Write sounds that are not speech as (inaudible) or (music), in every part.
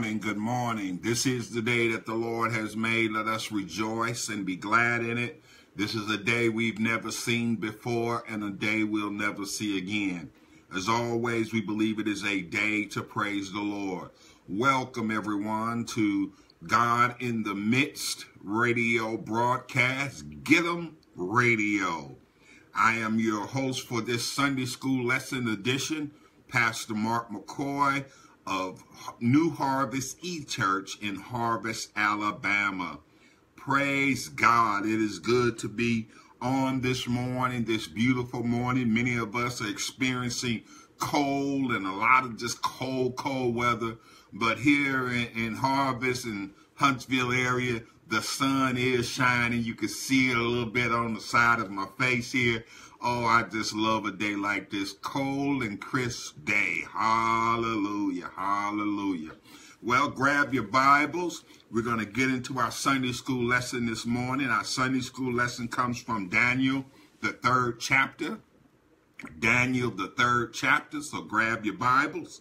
Morning. Good morning. This is the day that the Lord has made. Let us rejoice and be glad in it. This is a day we've never seen before and a day we'll never see again. As always, we believe it is a day to praise the Lord. Welcome everyone to God in the Midst radio broadcast, Get 'em Radio. I am your host for this Sunday school lesson edition, Pastor Mark McCoy of New Harvest E Church in Harvest, Alabama. Praise God. It is good to be on this morning, this beautiful morning. Many of us are experiencing cold and a lot of just cold, cold weather. But here in, in Harvest and Huntsville area, the sun is shining. You can see it a little bit on the side of my face here. Oh, I just love a day like this. Cold and crisp day. Hallelujah. Hallelujah. Well, grab your Bibles. We're going to get into our Sunday school lesson this morning. Our Sunday school lesson comes from Daniel, the third chapter. Daniel, the third chapter. So grab your Bibles.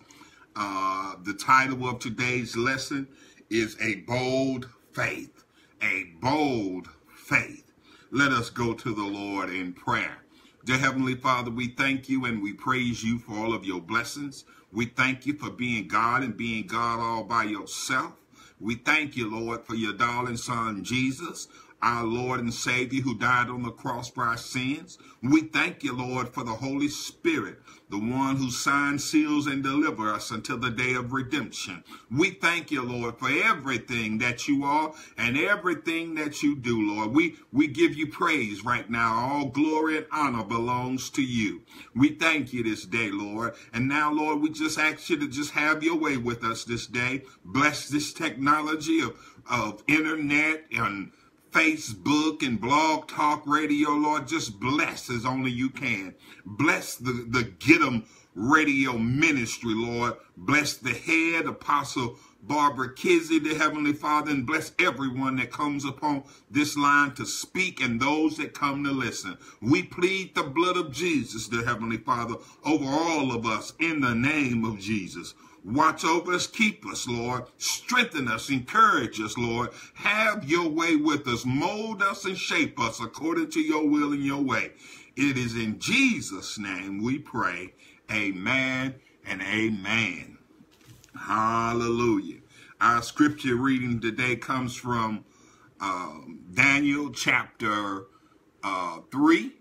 Uh, the title of today's lesson is A Bold Faith. A Bold Faith. Let us go to the Lord in prayer. Dear Heavenly Father, we thank you and we praise you for all of your blessings. We thank you for being God and being God all by yourself. We thank you, Lord, for your darling son, Jesus, our Lord and Savior who died on the cross for our sins. We thank you, Lord, for the Holy Spirit, the one who signs, seals, and delivers us until the day of redemption. We thank you, Lord, for everything that you are and everything that you do, Lord. We, we give you praise right now. All glory and honor belongs to you. We thank you this day, Lord. And now, Lord, we just ask you to just have your way with us this day. Bless this technology of, of internet and Facebook and Blog Talk Radio, Lord, just bless as only you can. Bless the, the Get 'em Radio Ministry, Lord. Bless the head, Apostle Barbara Kizzy, the Heavenly Father, and bless everyone that comes upon this line to speak and those that come to listen. We plead the blood of Jesus, the Heavenly Father, over all of us in the name of Jesus. Watch over us, keep us, Lord. Strengthen us, encourage us, Lord. Have your way with us. Mold us and shape us according to your will and your way. It is in Jesus' name we pray. Amen and amen. Hallelujah. Our scripture reading today comes from uh, Daniel chapter uh, 3.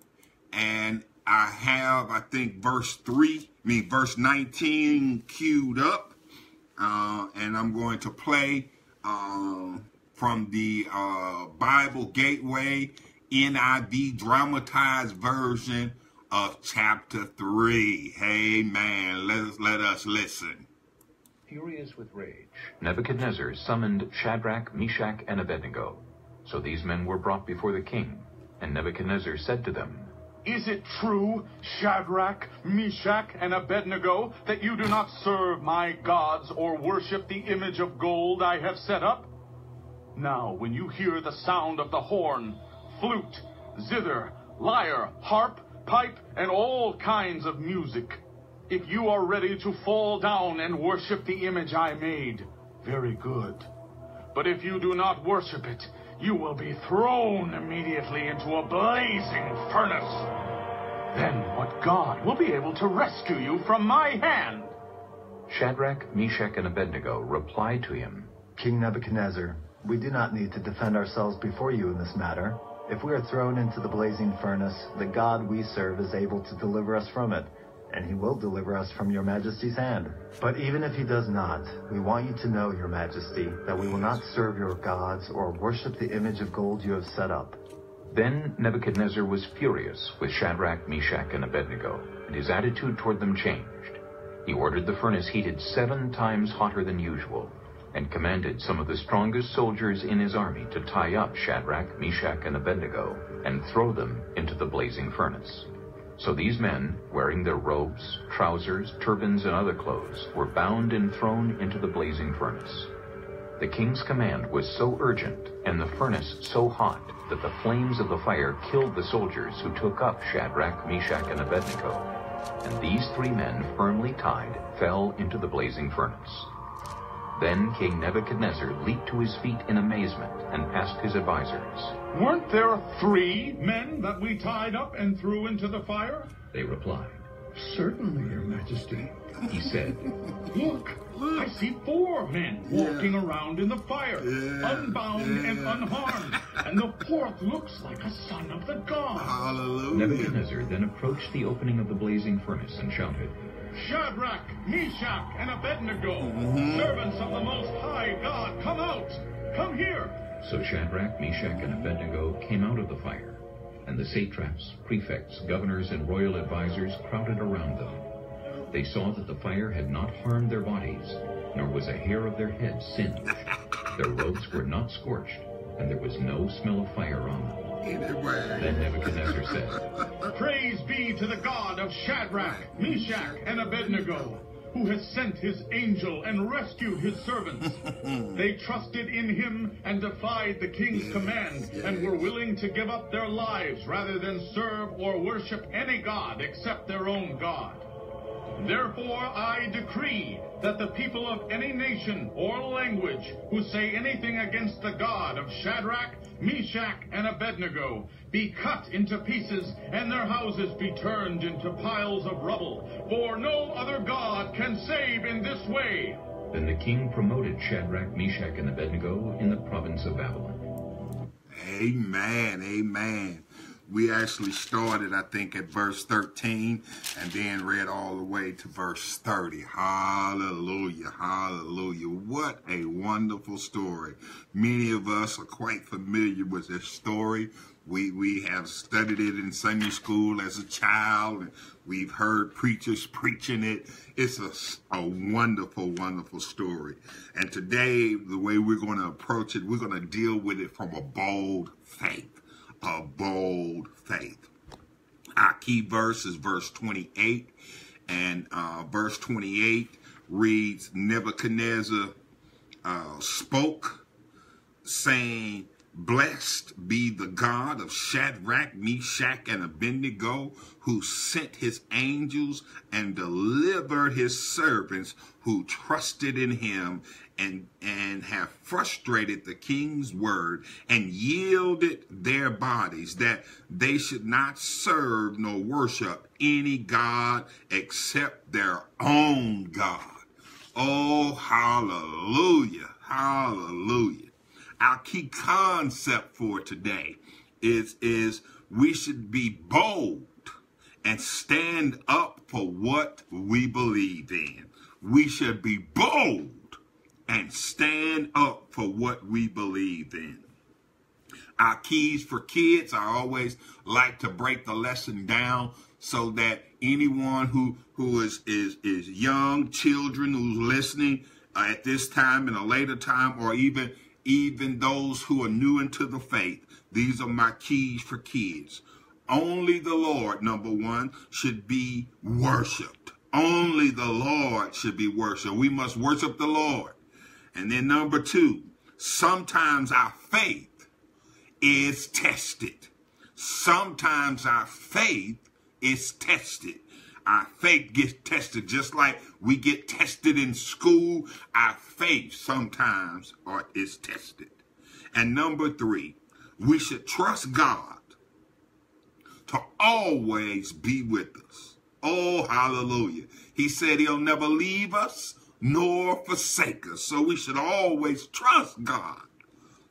And I have, I think, verse 3 I mean, verse 19 queued up, uh, and I'm going to play uh, from the uh, Bible Gateway NIV dramatized version of chapter 3. Hey man, let us, let us listen. Furious with rage, Nebuchadnezzar summoned Shadrach, Meshach, and Abednego. So these men were brought before the king, and Nebuchadnezzar said to them, is it true, Shadrach, Meshach, and Abednego, that you do not serve my gods or worship the image of gold I have set up? Now, when you hear the sound of the horn, flute, zither, lyre, harp, pipe, and all kinds of music, if you are ready to fall down and worship the image I made, very good. But if you do not worship it, you will be thrown immediately into a blazing furnace. Then what God will be able to rescue you from my hand? Shadrach, Meshach, and Abednego replied to him, King Nebuchadnezzar, we do not need to defend ourselves before you in this matter. If we are thrown into the blazing furnace, the God we serve is able to deliver us from it, and he will deliver us from your majesty's hand. But even if he does not, we want you to know, your majesty, that we will not serve your gods or worship the image of gold you have set up. Then Nebuchadnezzar was furious with Shadrach, Meshach, and Abednego, and his attitude toward them changed. He ordered the furnace heated seven times hotter than usual, and commanded some of the strongest soldiers in his army to tie up Shadrach, Meshach, and Abednego, and throw them into the blazing furnace. So these men, wearing their robes, trousers, turbans, and other clothes, were bound and thrown into the blazing furnace. The king's command was so urgent, and the furnace so hot, that the flames of the fire killed the soldiers who took up Shadrach, Meshach, and Abednego. And these three men, firmly tied, fell into the blazing furnace. Then King Nebuchadnezzar leaped to his feet in amazement and asked his advisers. Weren't there three men that we tied up and threw into the fire? They replied. Certainly, Your Majesty. He said, Look, I see four men walking around in the fire, Yeah, unbound and unharmed, and the fourth looks like a son of the gods. Hallelujah. Nebuchadnezzar then approached the opening of the blazing furnace and shouted, Shadrach, Meshach, and Abednego, mm-hmm. servants of the Most High God, come out! Come here! So Shadrach, Meshach, and Abednego came out of the fire, and the satraps, prefects, governors, and royal advisers crowded around them. They saw that the fire had not harmed their bodies, nor was a hair of their heads singed. Their robes were not scorched, and there was no smell of fire on them. Anyway. Then Nebuchadnezzar said, Praise be to the God of Shadrach, Meshach, and Abednego, who has sent his angel and rescued his servants. (laughs) they trusted in him and defied the king's command, and were willing to give up their lives rather than serve or worship any god except their own God. Therefore I decree that the people of any nation or language who say anything against the God of Shadrach, Meshach, and Abednego be cut into pieces and their houses be turned into piles of rubble. For no other God can save in this way. Then the king promoted Shadrach, Meshach, and Abednego in the province of Babylon. Amen. Amen. We actually started, I think, at verse 13 and then read all the way to verse 30. Hallelujah. Hallelujah. What a wonderful story. Many of us are quite familiar with this story. We, we have studied it in Sunday school as a child and we've heard preachers preaching it. It's a, a wonderful, wonderful story. And today, the way we're going to approach it, we're going to deal with it from a bold faith a bold faith. Our key verse is verse 28, and uh, verse 28 reads Nebuchadnezzar uh, spoke, saying, Blessed be the God of Shadrach, Meshach, and Abednego, who sent his angels and delivered his servants who trusted in him and, and have frustrated the king's word and yielded their bodies that they should not serve nor worship any God except their own God. Oh, hallelujah, hallelujah. Our key concept for today is, is we should be bold and stand up for what we believe in. We should be bold and stand up for what we believe in. Our keys for kids, I always like to break the lesson down so that anyone who who is is is young, children who's listening uh, at this time in a later time, or even even those who are new into the faith, these are my keys for kids. Only the Lord, number one, should be worshiped. Only the Lord should be worshiped. We must worship the Lord. And then number two, sometimes our faith is tested. Sometimes our faith is tested. Our faith gets tested just like we get tested in school. Our faith sometimes are, is tested. And number three, we should trust God to always be with us. Oh, hallelujah. He said he'll never leave us nor forsake us. So we should always trust God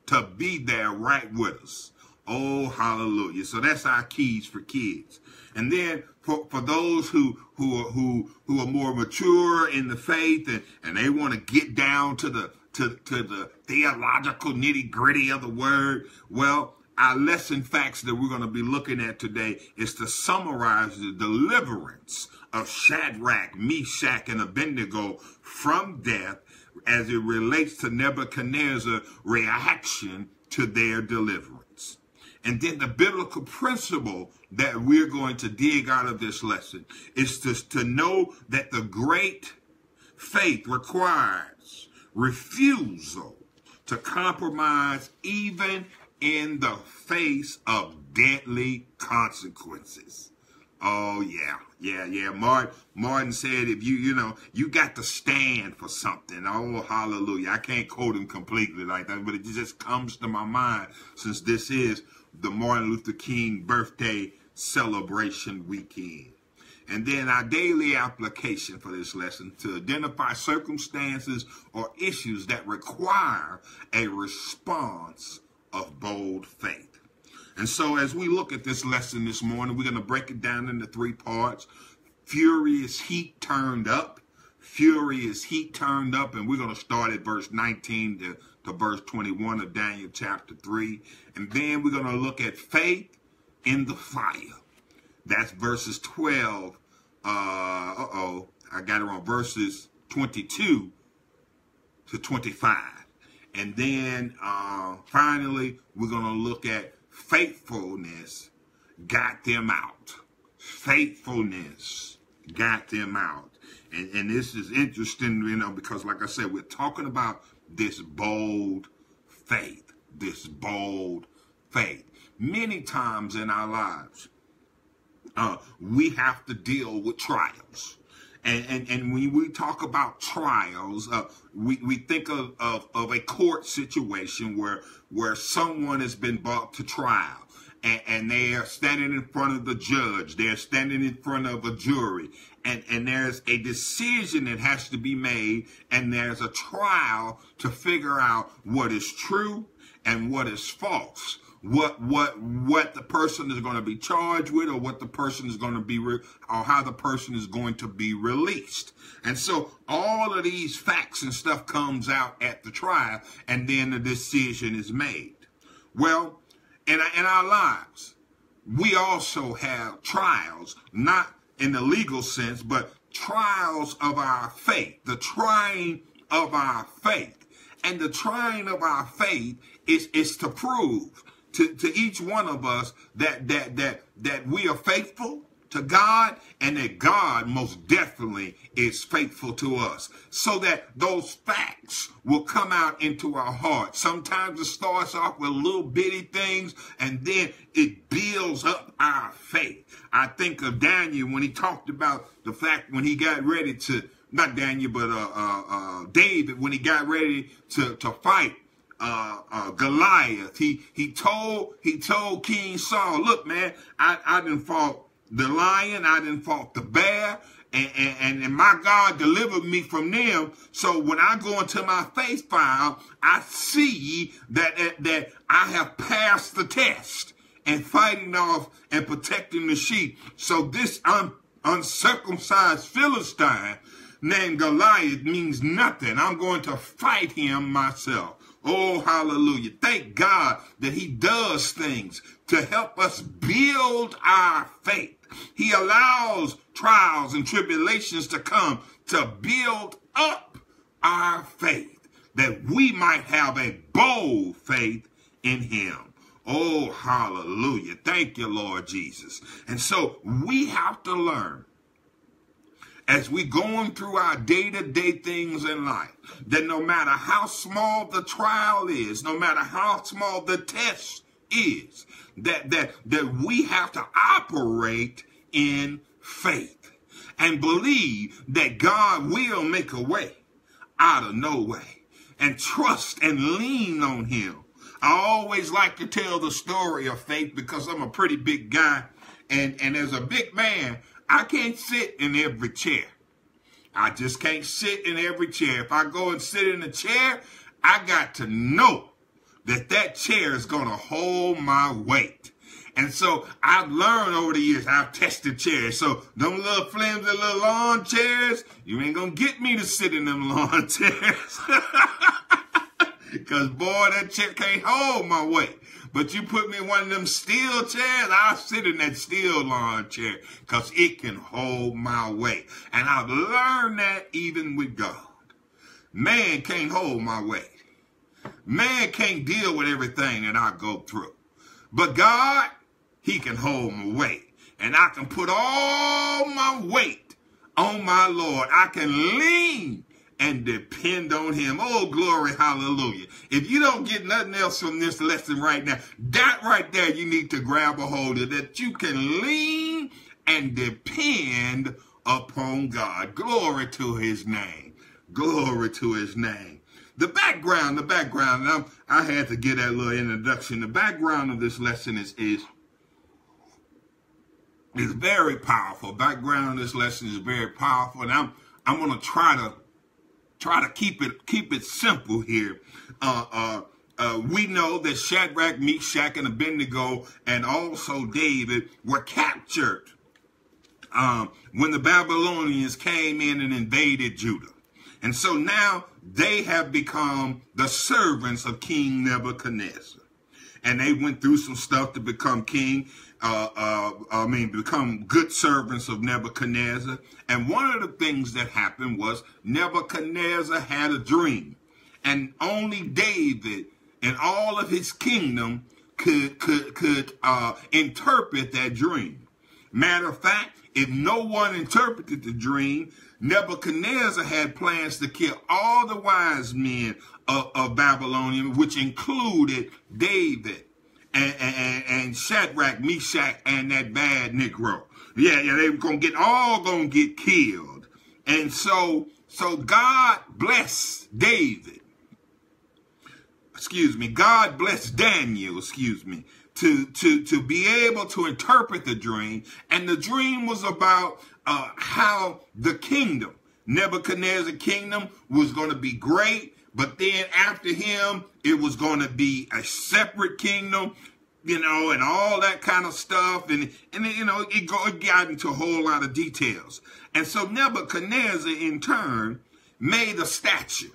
to be there right with us. Oh, hallelujah. So that's our keys for kids. And then for, for those who, who, are, who, who are more mature in the faith and, and they want to get down to the, to, to the theological nitty gritty of the word, well, our lesson facts that we're going to be looking at today is to summarize the deliverance of Shadrach, Meshach, and Abednego from death as it relates to Nebuchadnezzar's reaction to their deliverance. And then the biblical principle that we're going to dig out of this lesson is to, to know that the great faith requires refusal to compromise even in the face of deadly consequences. Oh yeah, yeah, yeah. Martin, Martin said, if you, you know, you got to stand for something. Oh, hallelujah. I can't quote him completely like that, but it just comes to my mind since this is the Martin Luther King birthday celebration weekend. And then our daily application for this lesson to identify circumstances or issues that require a response of bold faith. And so as we look at this lesson this morning, we're going to break it down into three parts. Furious heat turned up. Furious heat turned up. And we're going to start at verse 19 to, to verse 21 of Daniel chapter 3. And then we're going to look at faith in the fire. That's verses 12. Uh, uh-oh, I got it wrong. Verses 22 to 25. And then uh, finally, we're going to look at faithfulness got them out. Faithfulness got them out. And, and this is interesting, you know, because like I said, we're talking about this bold faith, this bold faith. Many times in our lives, uh, we have to deal with trials. And, and, and when we talk about trials, uh, we, we think of, of, of a court situation where, where someone has been brought to trial and, and they are standing in front of the judge. They're standing in front of a jury. And, and there's a decision that has to be made and there's a trial to figure out what is true and what is false. What what what the person is going to be charged with or what the person is going to be or how the person is going to be released. And so all of these facts and stuff comes out at the trial and then the decision is made. Well in, in our lives. We also have trials not in the legal sense but trials of our faith the trying of our faith. And the trying of our faith is is to prove to, to each one of us that that that that we are faithful to God and that God most definitely is faithful to us so that those facts will come out into our heart. Sometimes it starts off with little bitty things and then it builds up our faith. I think of Daniel when he talked about the fact when he got ready to, not Daniel, but uh, uh, uh, David, when he got ready to, to fight uh, uh, Goliath. He he told he told King Saul, look, man, I, I didn't fought the lion, I didn't fought the bear, and, and, and my God delivered me from them. So when I go into my faith file, I see that, that, that I have passed the test and fighting off and protecting the sheep. So this un, uncircumcised Philistine named Goliath means nothing. I'm going to fight him myself. Oh, hallelujah. Thank God that he does things to help us build our faith. He allows trials and tribulations to come to build up our faith that we might have a bold faith in him. Oh, hallelujah. Thank you, Lord Jesus. And so we have to learn as we going through our day-to-day things in life, that no matter how small the trial is, no matter how small the test is, that, that, that we have to operate in faith and believe that God will make a way out of no way and trust and lean on him. I always like to tell the story of faith because I'm a pretty big guy and, and as a big man, I can't sit in every chair. I just can't sit in every chair. If I go and sit in a chair, I got to know that that chair is going to hold my weight. And so I've learned over the years, I've tested chairs. So them little flimsy little lawn chairs, you ain't going to get me to sit in them (laughs) lawn chairs. (laughs) Because boy, that chair can't hold my weight. But you put me in one of them steel chairs, I'll sit in that steel lawn chair because it can hold my weight. And I've learned that even with God. Man can't hold my weight. Man can't deal with everything that I go through. But God, he can hold my weight. And I can put all my weight on my Lord. I can lean and depend on him. Oh, glory, hallelujah. If you don't get nothing else from this lesson right now, that right there, you need to grab a hold of that you can lean and depend upon God. Glory to his name. Glory to his name. The background, the background, I'm, i had to get that little introduction. The background of this lesson is, is, is very powerful. Background of this lesson is very powerful. And I'm, I'm going to try to, try to keep it, keep it simple here. Uh, uh, uh, we know that Shadrach, Meshach, and Abednego, and also David, were captured um, when the Babylonians came in and invaded Judah. And so now they have become the servants of King Nebuchadnezzar. And they went through some stuff to become king, uh, uh, I mean, become good servants of Nebuchadnezzar. And one of the things that happened was Nebuchadnezzar had a dream. And only David and all of his kingdom could could could uh, interpret that dream. Matter of fact, if no one interpreted the dream, Nebuchadnezzar had plans to kill all the wise men of, of Babylonian, which included David and, and, and Shadrach, Meshach, and that bad Negro. Yeah, yeah, they were gonna get all gonna get killed. And so, so God blessed David excuse me, God blessed Daniel, excuse me, to, to, to be able to interpret the dream. And the dream was about uh, how the kingdom, Nebuchadnezzar kingdom, was going to be great. But then after him, it was going to be a separate kingdom, you know, and all that kind of stuff. And, and you know, it, go, it got into a whole lot of details. And so Nebuchadnezzar, in turn, made a statue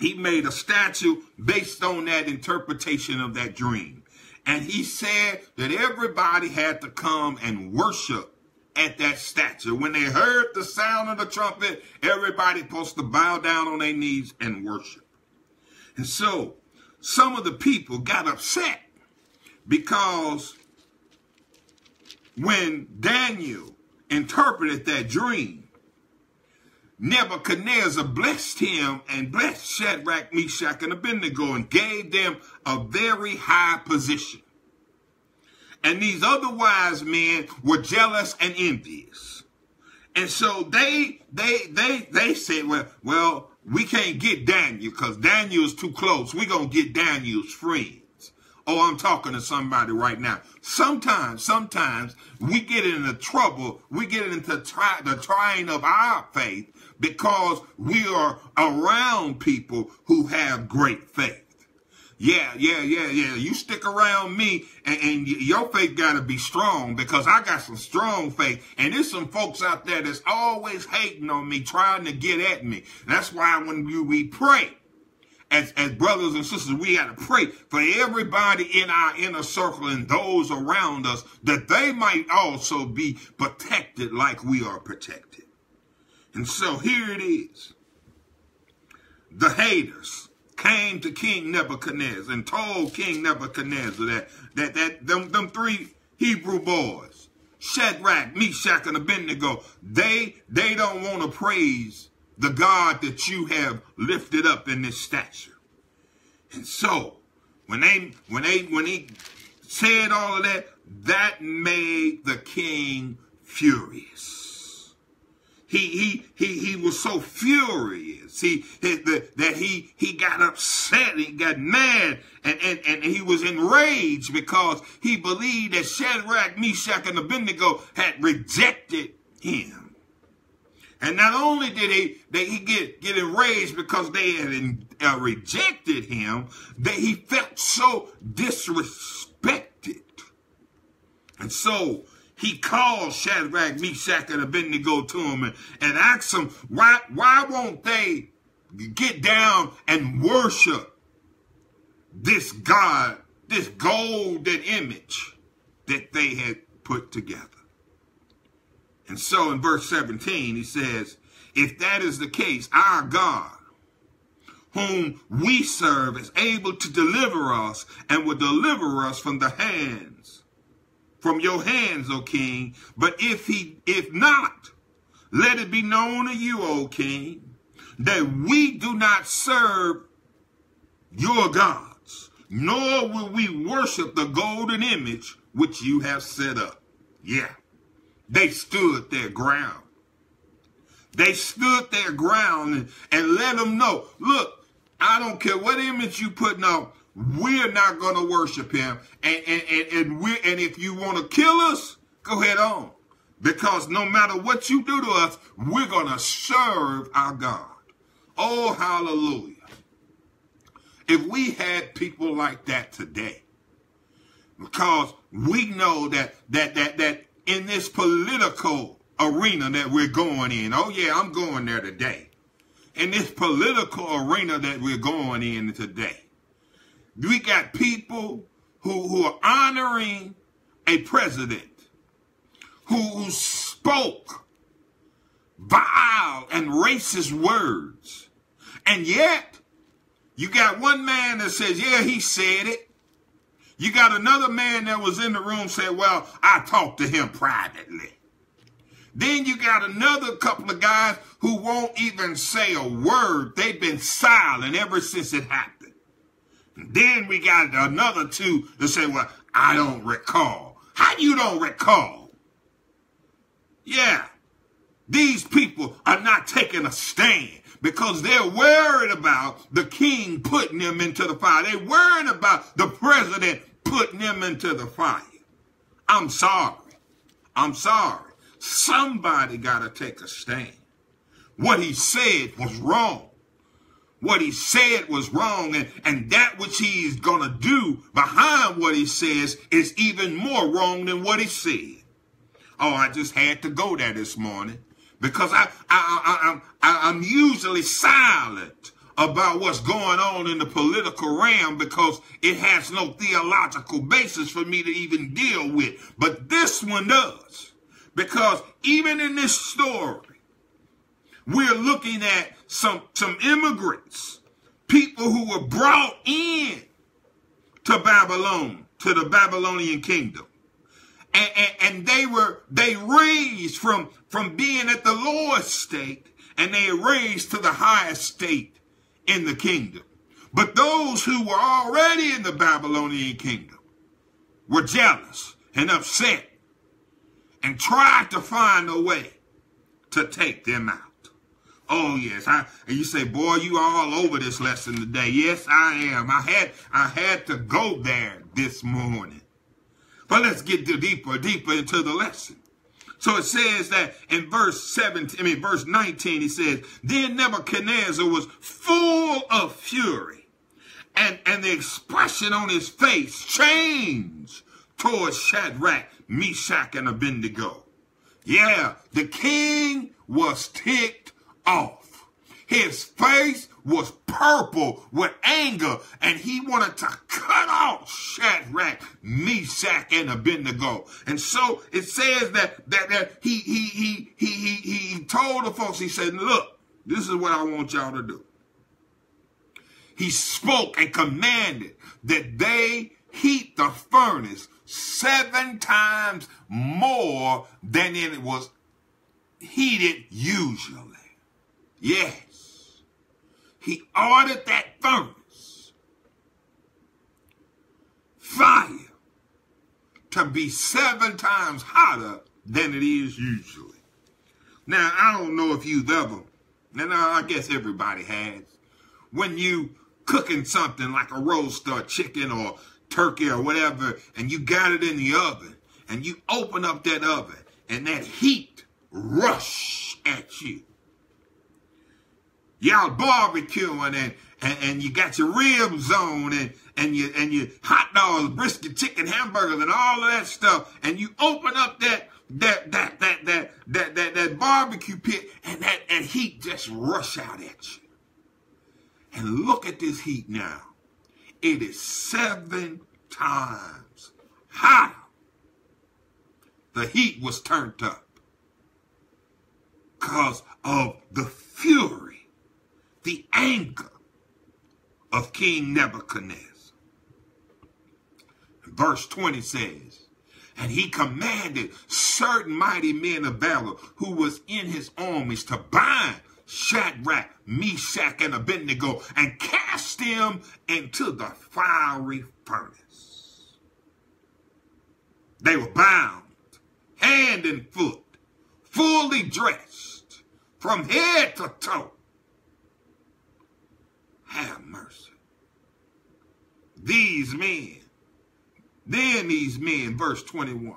he made a statue based on that interpretation of that dream. And he said that everybody had to come and worship at that statue. When they heard the sound of the trumpet, everybody supposed to bow down on their knees and worship. And so some of the people got upset because when Daniel interpreted that dream, Nebuchadnezzar blessed him and blessed Shadrach, Meshach, and Abednego and gave them a very high position. And these other wise men were jealous and envious. And so they they they they said, well, well, we can't get Daniel because Daniel's too close. We're gonna get Daniel's friends. Oh, I'm talking to somebody right now. Sometimes, sometimes we get into trouble. We get into try, the trying of our faith because we are around people who have great faith. Yeah, yeah, yeah, yeah. You stick around me and, and your faith got to be strong because I got some strong faith. And there's some folks out there that's always hating on me, trying to get at me. That's why when we, we pray, as, as brothers and sisters, we got to pray for everybody in our inner circle and those around us that they might also be protected like we are protected. And so here it is. The haters came to King Nebuchadnezzar and told King Nebuchadnezzar that that that them, them three Hebrew boys, Shadrach, Meshach, and Abednego, they they don't want to praise the God that you have lifted up in this stature. And so when they when they when he said all of that, that made the king furious. He, he, he, he was so furious. He, that he, he got upset. He got mad and, and, and he was enraged because he believed that Shadrach, Meshach, and Abednego had rejected him. And not only did he, they, he get, get enraged because they had in, uh, rejected him, that he felt so disrespected. And so he called Shadrach, Meshach, and Abednego to him and, and asked them, why, why won't they get down and worship this God, this golden image that they had put together? And so in verse 17, he says, if that is the case, our God, whom we serve, is able to deliver us and will deliver us from the hands from your hands, O king. But if he, if not, let it be known to you, O king, that we do not serve your gods, nor will we worship the golden image which you have set up. Yeah. They stood their ground. They stood their ground and, and let them know, look, I don't care what image you putting up, we're not going to worship him. And, and, and, and, we and if you want to kill us, go ahead on. Because no matter what you do to us, we're going to serve our God. Oh, hallelujah. If we had people like that today, because we know that that that that in this political arena that we're going in, oh yeah, I'm going there today. In this political arena that we're going in today, we got people who, who are honoring a president who, who spoke vile and racist words. And yet, you got one man that says, yeah, he said it. You got another man that was in the room said, well, I talked to him privately. Then you got another couple of guys who won't even say a word. They've been silent ever since it happened. Then we got another two that say, well, I don't recall. How you don't recall? Yeah. These people are not taking a stand because they're worried about the king putting them into the fire. They're worried about the president putting them into the fire. I'm sorry. I'm sorry. Somebody got to take a stand. What he said was wrong. What he said was wrong, and, and that which he is going to do behind what he says is even more wrong than what he said. Oh, I just had to go there this morning because I, I, I, I, I'm usually silent about what's going on in the political realm because it has no theological basis for me to even deal with. But this one does. Because even in this story, we're looking at some, some immigrants, people who were brought in to Babylon, to the Babylonian kingdom. And, and, and, they were, they raised from, from being at the lowest state and they raised to the highest state in the kingdom. But those who were already in the Babylonian kingdom were jealous and upset and tried to find a way to take them out. Oh yes, I and you say, boy, you are all over this lesson today. Yes, I am. I had I had to go there this morning. But let's get deeper, deeper into the lesson. So it says that in verse 17, I mean verse 19, he says, Then Nebuchadnezzar was full of fury, and, and the expression on his face changed towards Shadrach, Meshach, and Abednego. Yeah, the king was ticked off. His face was purple with anger, and he wanted to cut off Shadrach, Meshach, and Abednego. And so it says that that, that he, he he he he he told the folks, he said, Look, this is what I want y'all to do. He spoke and commanded that they heat the furnace seven times more than it was heated usually. Yes. He ordered that furnace fire to be seven times hotter than it is usually. Now, I don't know if you've ever, and I guess everybody has, when you cooking something like a roast or chicken or turkey or whatever, and you got it in the oven, and you open up that oven, and that heat rush at you. Y'all barbecuing and, and, and you got your ribs on and, and you and your hot dogs, brisket, chicken, hamburgers, and all of that stuff, and you open up that that that that that that that, that barbecue pit, and that, that heat just rush out at you. And look at this heat now. It is seven times hotter. The heat was turned up because of the fury, the anger of King Nebuchadnezzar. Verse 20 says, and he commanded certain mighty men of valor who was in his armies to bind Shadrach, Meshach, and Abednego and cast them into the fiery furnace. They were bound hand and foot, fully dressed from head to toe. Have mercy. These men, then these men, verse 21,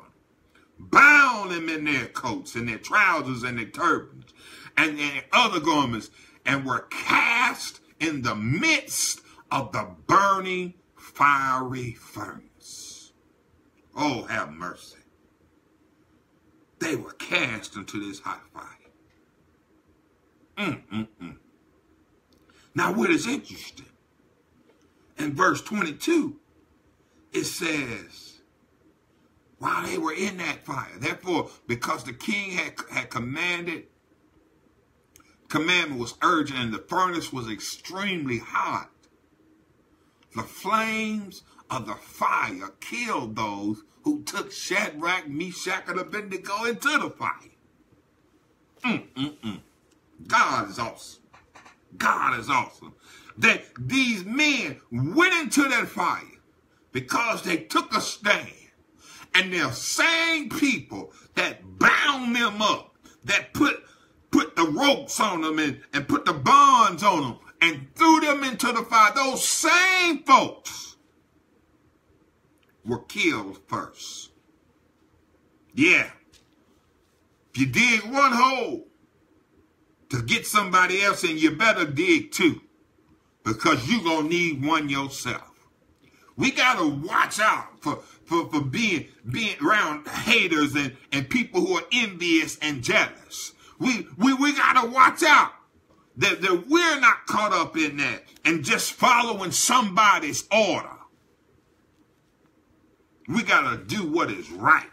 bound them in their coats and their trousers and their turbans and their other garments and were cast in the midst of the burning fiery furnace. Oh, have mercy. They were cast into this hot fire. Mm, mm, mm. Now, what is interesting, in verse 22, it says, while they were in that fire, therefore, because the king had, had commanded, commandment was urgent and the furnace was extremely hot, the flames of the fire killed those who took Shadrach, Meshach, and Abednego into the fire. Mm, mm, mm. God is awesome. God is awesome. That these men went into that fire because they took a stand. And they're same people that bound them up, that put put the ropes on them and, and put the bonds on them and threw them into the fire. Those same folks were killed first. Yeah. If you dig one hole, to get somebody else in, you better dig too because you're going to need one yourself. We got to watch out for, for, for being, being around haters and, and people who are envious and jealous. We, we, we got to watch out that, that we're not caught up in that and just following somebody's order. We got to do what is right.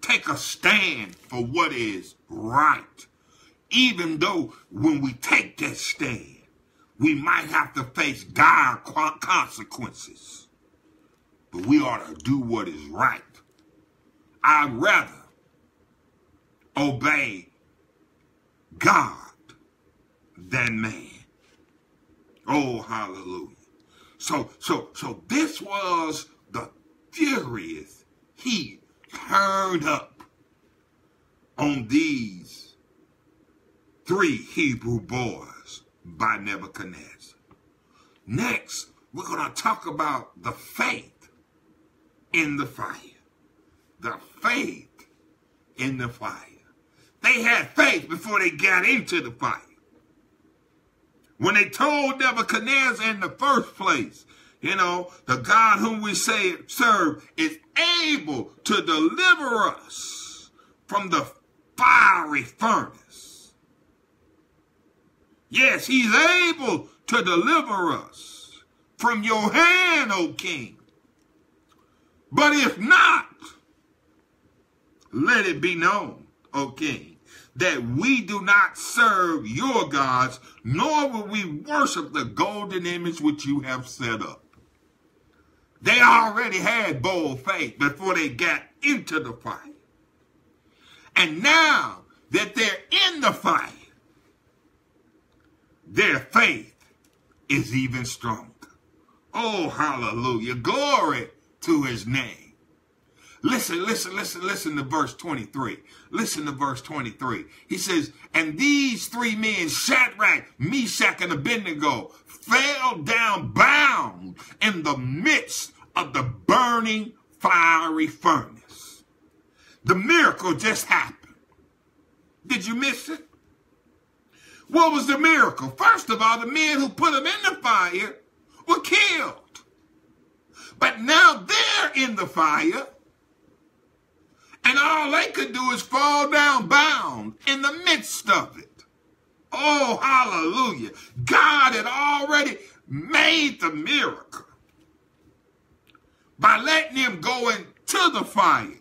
Take a stand for what is right even though when we take that stand, we might have to face dire consequences. But we ought to do what is right. I'd rather obey God than man. Oh, hallelujah. So, so, so this was the furious heat turned up on these three Hebrew boys by Nebuchadnezzar. Next, we're going to talk about the faith in the fire. The faith in the fire. They had faith before they got into the fire. When they told Nebuchadnezzar in the first place, you know, the God whom we say serve is able to deliver us from the fiery furnace Yes, he's able to deliver us from your hand, O king. But if not, let it be known, O king, that we do not serve your gods, nor will we worship the golden image which you have set up. They already had bold faith before they got into the fight. And now that they're in the fight, their faith is even stronger. Oh, hallelujah. Glory to his name. Listen, listen, listen, listen to verse 23. Listen to verse 23. He says, And these three men, Shadrach, Meshach, and Abednego, fell down bound in the midst of the burning fiery furnace. The miracle just happened. Did you miss it? What was the miracle? First of all, the men who put them in the fire were killed. But now they're in the fire. And all they could do is fall down bound in the midst of it. Oh, hallelujah. God had already made the miracle by letting them go into the fire.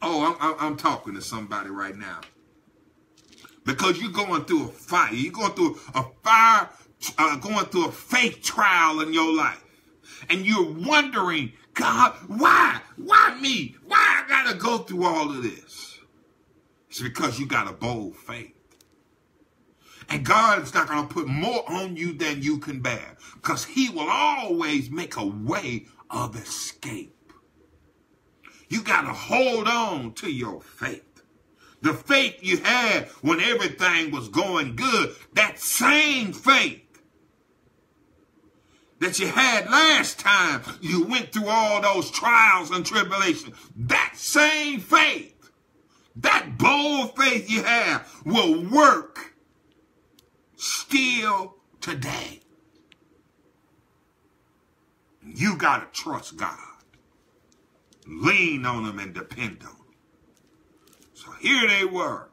Oh, I'm, I'm, talking to somebody right now because you're going through a fire. You're going through a fire, uh, going through a faith trial in your life. And you're wondering, God, why? Why me? Why I got to go through all of this? It's because you got a bold faith. And God is not going to put more on you than you can bear because he will always make a way of escape. You got to hold on to your faith. The faith you had when everything was going good, that same faith that you had last time you went through all those trials and tribulations, that same faith, that bold faith you have will work still today. You got to trust God. Lean on him and depend on him. Here they were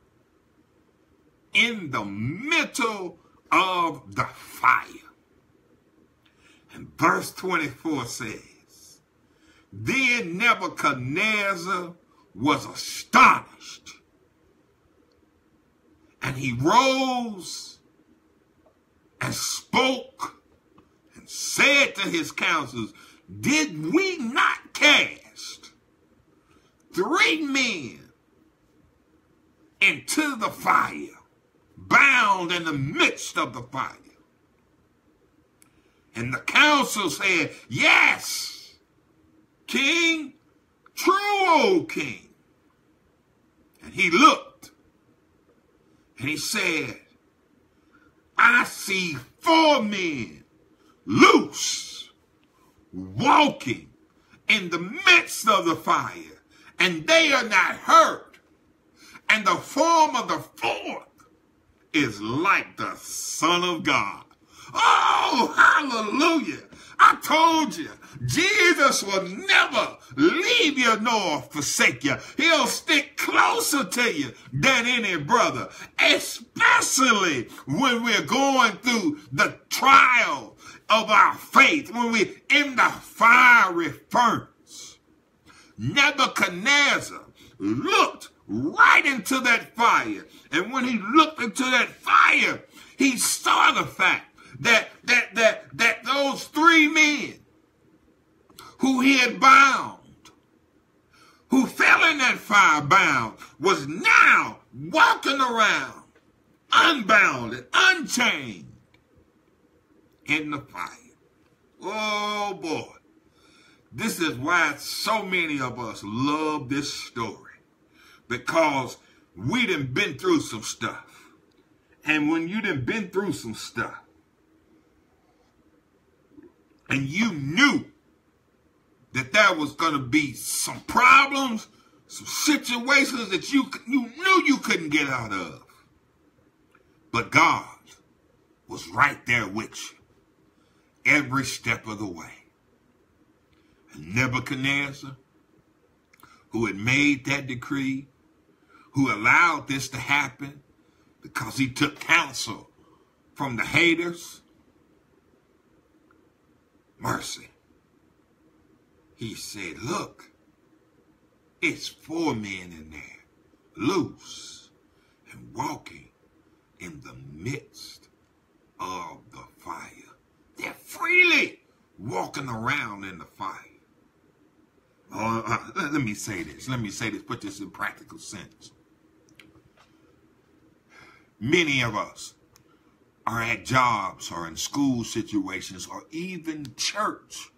in the middle of the fire. And verse 24 says, Then Nebuchadnezzar was astonished. And he rose and spoke and said to his counselors, Did we not cast three men the fire, bound in the midst of the fire? And the council said, Yes, King, true old king. And he looked and he said, I see four men loose, walking in the midst of the fire, and they are not hurt. And the form of the fourth is like the Son of God. Oh, hallelujah. I told you, Jesus will never leave you nor forsake you. He'll stick closer to you than any brother, especially when we're going through the trial of our faith, when we're in the fiery furnace. Nebuchadnezzar looked right into that fire. And when he looked into that fire, he saw the fact that that that that those three men who he had bound, who fell in that fire bound, was now walking around unbound and unchained in the fire. Oh boy. This is why so many of us love this story. Because we done been through some stuff. And when you done been through some stuff, and you knew that there was going to be some problems, some situations that you, you knew you couldn't get out of. But God was right there with you every step of the way. And Nebuchadnezzar, who had made that decree, who allowed this to happen because he took counsel from the haters, mercy. He said, look, it's four men in there, loose and walking in the midst of the fire. They're freely walking around in the fire. Oh, uh, let me say this. Let me say this. Put this in practical sense. Many of us are at jobs or in school situations or even church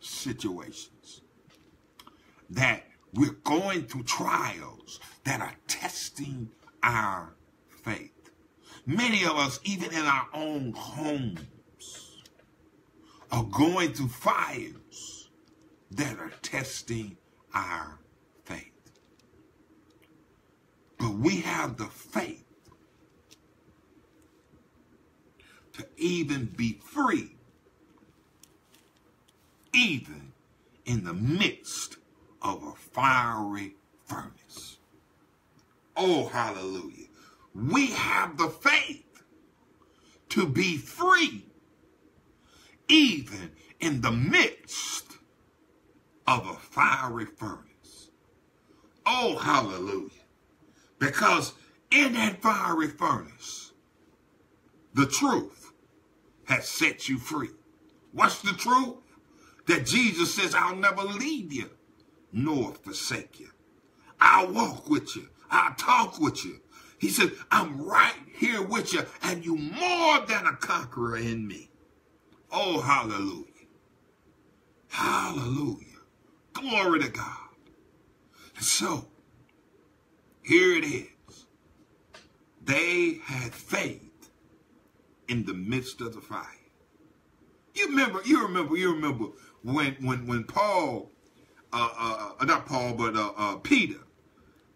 situations that we're going through trials that are testing our faith. Many of us, even in our own homes, are going through fires that are testing our faith. But we have the faith to even be free, even in the midst of a fiery furnace. Oh, hallelujah. We have the faith to be free, even in the midst of a fiery furnace. Oh, hallelujah. Because in that fiery furnace, the truth has set you free. What's the truth? That Jesus says, I'll never leave you nor forsake you. I'll walk with you. I'll talk with you. He said, I'm right here with you, and you more than a conqueror in me. Oh, hallelujah. Hallelujah. Glory to God. And So, here it is. They had faith in the midst of the fire. You remember, you remember, you remember when when when Paul, uh, uh, uh not Paul, but uh, uh, Peter,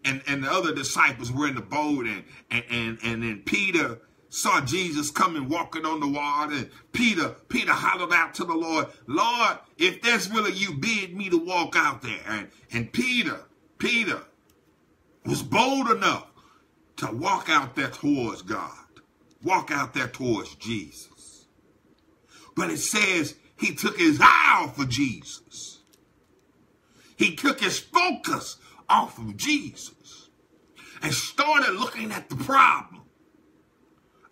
and and the other disciples were in the boat, and and and, and then Peter saw Jesus coming walking on the water. And Peter, Peter hollered out to the Lord, Lord, if that's really you, bid me to walk out there. And, and Peter, Peter was bold enough to walk out there towards God, walk out there towards Jesus. But it says he took his eye off of Jesus. He took his focus off of Jesus and started looking at the problem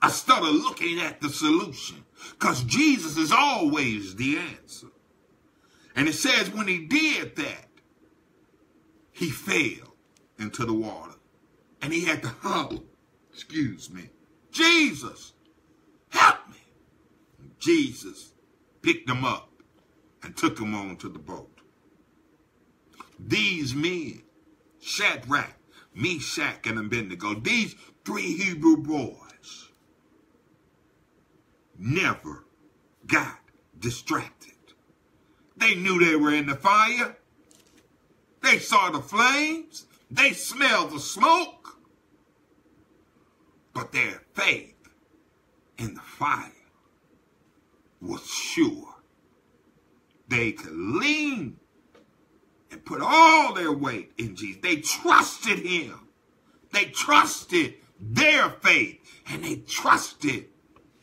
I started looking at the solution because Jesus is always the answer. And it says when he did that, he fell into the water and he had to holler, excuse me, Jesus, help me. And Jesus picked him up and took him on to the boat. These men, Shadrach, Meshach, and Abednego, these three Hebrew boys, never got distracted. They knew they were in the fire. They saw the flames. They smelled the smoke. But their faith in the fire was sure. They could lean and put all their weight in Jesus. They trusted him. They trusted their faith and they trusted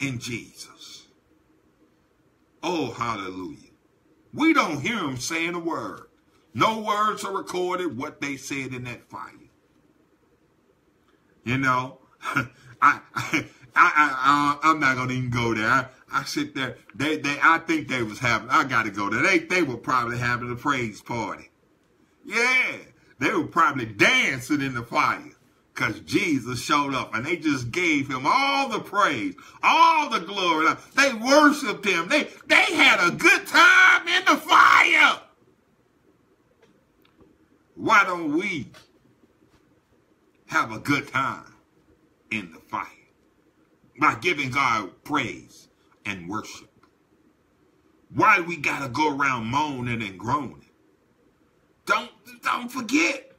in Jesus. Oh, hallelujah. We don't hear them saying a word. No words are recorded what they said in that fire. You know, (laughs) I, I, I, I, I'm not gonna even go there. I, I sit there. They, they, I think they was having. I gotta go there. They, they were probably having a praise party. Yeah, they were probably dancing in the fire because Jesus showed up and they just gave him all the praise, all the glory. They worshiped him. They, they had a good time in the fire. Why don't we have a good time in the fire by giving God praise and worship? Why we got to go around moaning and groaning? Don't, don't forget,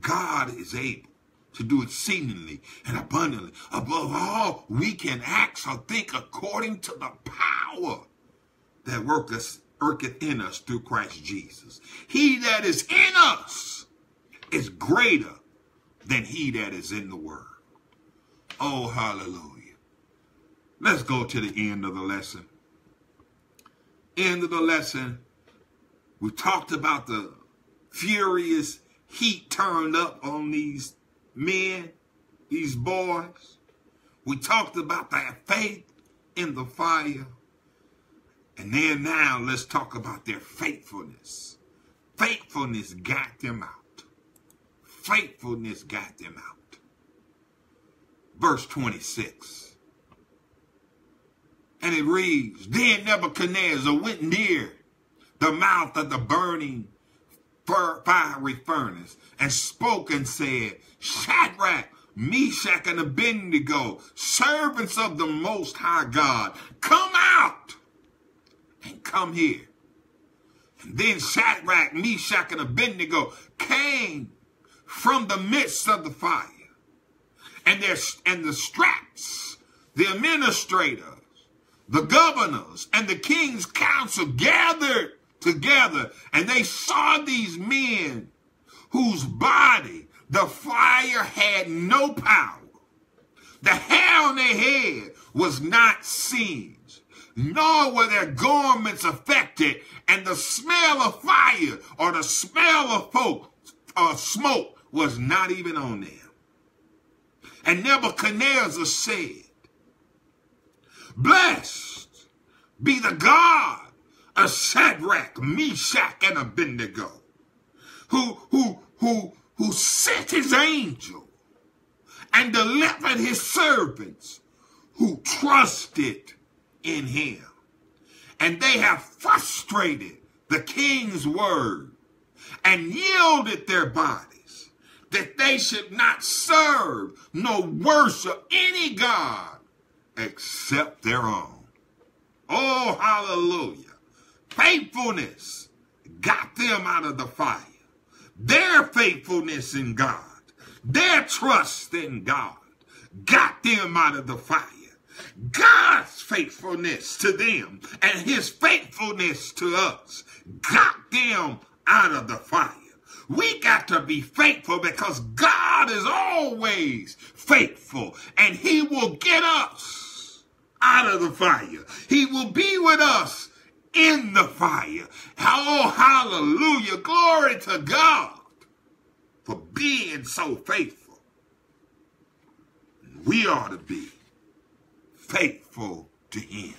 God is able to do exceedingly and abundantly above all we can ask or think according to the power that worketh, worketh in us through Christ Jesus. He that is in us is greater than he that is in the world. Oh, hallelujah. Let's go to the end of the lesson. End of the lesson. We talked about the furious heat turned up on these men, these boys. We talked about their faith in the fire. And then now let's talk about their faithfulness. Faithfulness got them out. Faithfulness got them out. Verse 26. And it reads, Then Nebuchadnezzar went near the mouth of the burning fiery furnace and spoke and said, Shadrach, Meshach, and Abednego, servants of the Most High God, come out and come here. And then Shadrach, Meshach, and Abednego came from the midst of the fire. And, their, and the satraps, the administrators, the governors, and the king's council gathered together and they saw these men whose body the fire had no power. The hair on their head was not singed, nor were their garments affected, and the smell of fire or the smell of folk, uh, smoke was not even on them. And Nebuchadnezzar said, Blessed be the God of Shadrach, Meshach, and Abednego, who, who, who, who sent his angel and delivered his servants who trusted in him. And they have frustrated the king's word and yielded their bodies that they should not serve nor worship any God except their own. Oh, hallelujah. Faithfulness got them out of the fire. Their faithfulness in God, their trust in God got them out of the fire. God's faithfulness to them and his faithfulness to us got them out of the fire. We got to be faithful because God is always faithful and he will get us out of the fire. He will be with us in the fire. Oh, hallelujah. Glory to God for being so faithful. We ought to be faithful to him.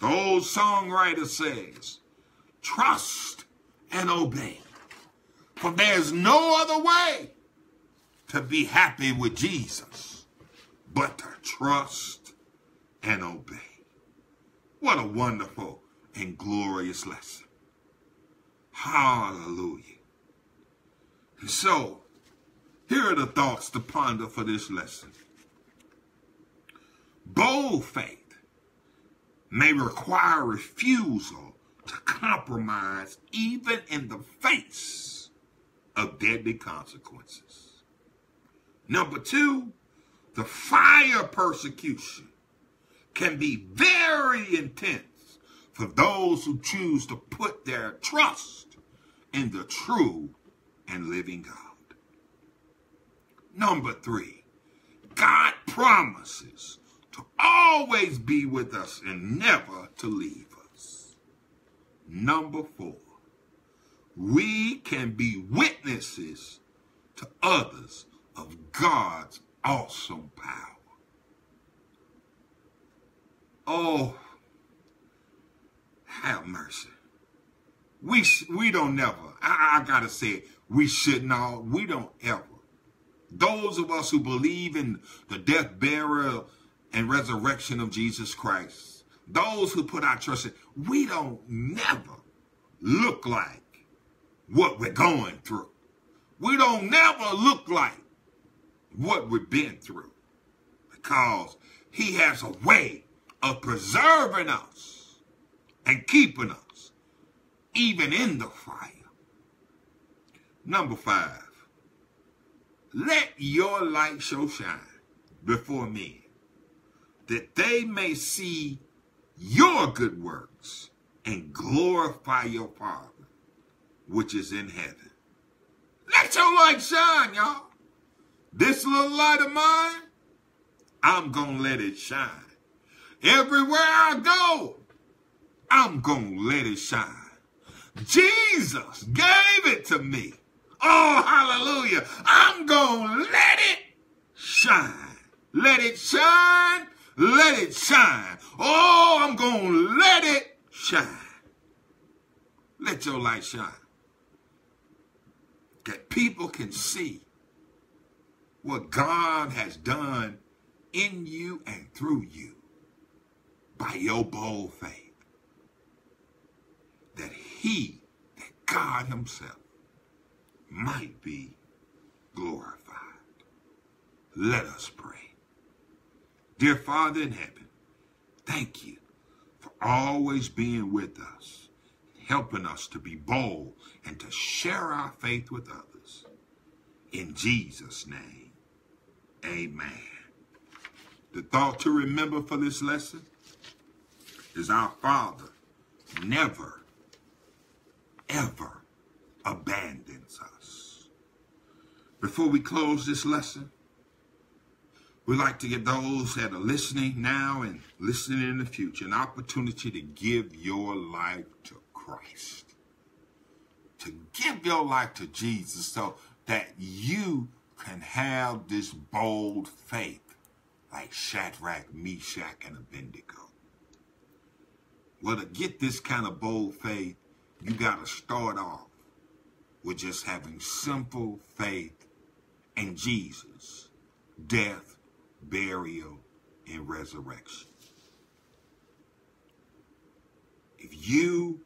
The old songwriter says, trust and obey. For there's no other way to be happy with Jesus but to trust and obey. What a wonderful and glorious lesson. Hallelujah. And so, here are the thoughts to ponder for this lesson. Bold faith may require refusal to compromise even in the face of deadly consequences. Number two, the fire persecution can be very intense for those who choose to put their trust in the true and living God. Number three, God promises to always be with us and never to leave us. Number four, we can be witnesses to others of God's awesome power. Oh, have mercy. We we don't never. I, I gotta say. We should not. We don't ever. Those of us who believe in the death, burial, and resurrection of Jesus Christ, those who put our trust in, we don't never look like what we're going through. We don't never look like what we've been through because he has a way of preserving us and keeping us even in the fire. Number five, let your light show shine before men that they may see your good works and glorify your Father which is in heaven. Let your light shine, y'all. This little light of mine, I'm going to let it shine. Everywhere I go, I'm going to let it shine. Jesus gave it to me. Oh, hallelujah. I'm going to let it shine. Let it shine let it shine. Oh, I'm going to let it shine. Let your light shine. That people can see what God has done in you and through you by your bold faith. That he, that God himself, might be glorified. Let us pray. Dear Father in heaven, thank you for always being with us, helping us to be bold and to share our faith with others. In Jesus' name, amen. The thought to remember for this lesson is our Father never, ever abandons us. Before we close this lesson, we like to give those that are listening now and listening in the future an opportunity to give your life to Christ. To give your life to Jesus so that you can have this bold faith like Shadrach, Meshach, and Abednego. Well, to get this kind of bold faith, you got to start off with just having simple faith in Jesus, death, burial, and resurrection. If you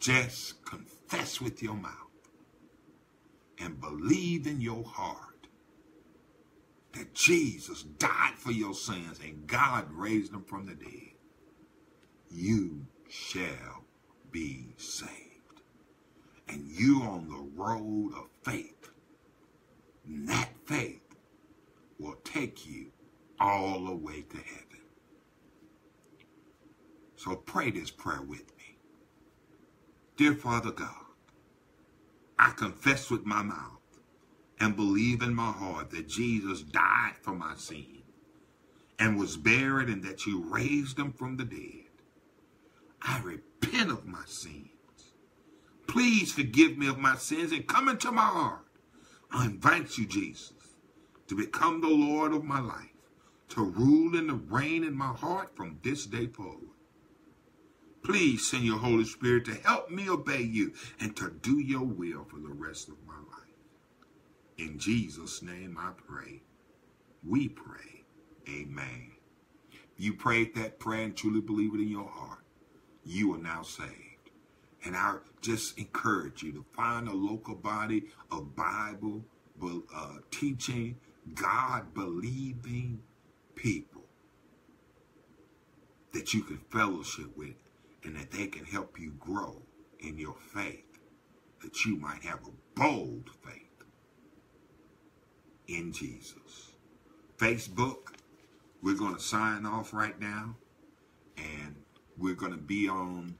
just confess with your mouth and believe in your heart that Jesus died for your sins and God raised him from the dead, you shall be saved. And you on the road of faith. That faith will take you all the way to heaven. So pray this prayer with me. Dear Father God, I confess with my mouth and believe in my heart that Jesus died for my sin and was buried and that you raised him from the dead. I repent of my sins. Please forgive me of my sins and come into my heart. I invite you, Jesus, to become the Lord of my life, to rule and to reign in my heart from this day forward. Please send your Holy Spirit to help me obey you and to do your will for the rest of my life. In Jesus' name I pray. We pray. Amen. You prayed that prayer and truly believe it in your heart. You are now saved. And I just encourage you to find a local body of Bible uh, teaching, God believing people that you can fellowship with and that they can help you grow in your faith, that you might have a bold faith in Jesus. Facebook, we're going to sign off right now, and we're going to be on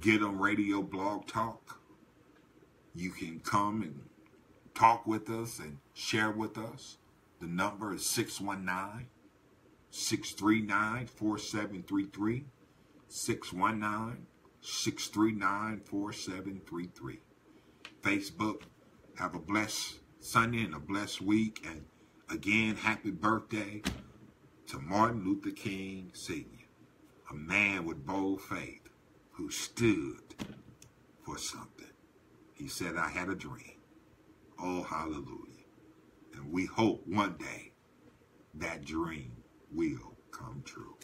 Get on Radio Blog Talk. You can come and talk with us and share with us. The number is 619 639 4733. 619 639 4733. Facebook, have a blessed Sunday and a blessed week. And again, happy birthday to Martin Luther King Sr., a man with bold faith who stood for something. He said, I had a dream. Oh, hallelujah. And we hope one day that dream will come true.